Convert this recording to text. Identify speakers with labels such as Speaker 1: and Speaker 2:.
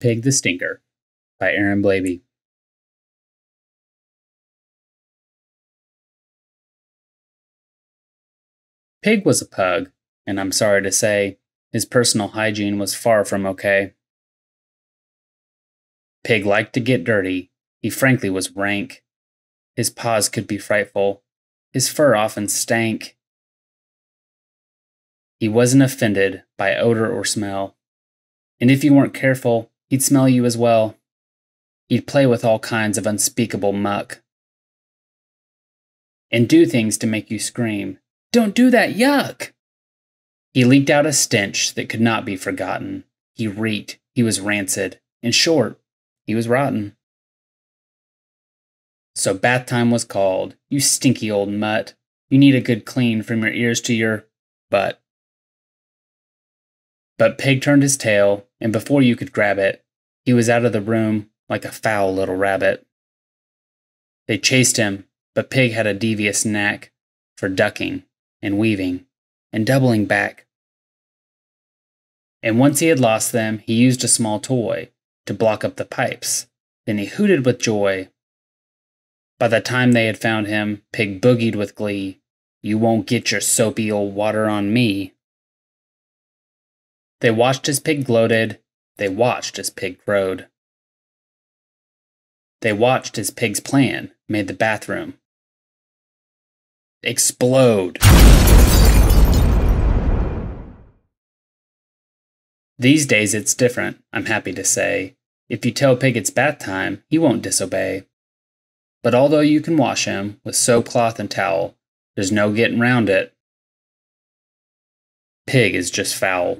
Speaker 1: Pig the Stinker by Aaron Blabey. Pig was a pug, and I'm sorry to say, his personal hygiene was far from okay. Pig liked to get dirty. He frankly was rank. His paws could be frightful. His fur often stank. He wasn't offended by odor or smell. And if you weren't careful, He'd smell you as well. He'd play with all kinds of unspeakable muck. And do things to make you scream, Don't do that, yuck! He leaked out a stench that could not be forgotten. He reeked, he was rancid. In short, he was rotten. So bath time was called. You stinky old mutt. You need a good clean from your ears to your butt. But Pig turned his tail, and before you could grab it, he was out of the room like a foul little rabbit. They chased him, but Pig had a devious knack for ducking and weaving and doubling back. And once he had lost them, he used a small toy to block up the pipes. Then he hooted with joy. By the time they had found him, Pig boogied with glee. You won't get your soapy old water on me. They watched as Pig gloated. They watched as Pig crowed. They watched as Pig's plan made the bathroom explode. These days it's different, I'm happy to say. If you tell Pig it's bath time, he won't disobey. But although you can wash him with soap, cloth, and towel, there's no getting round it. Pig is just foul.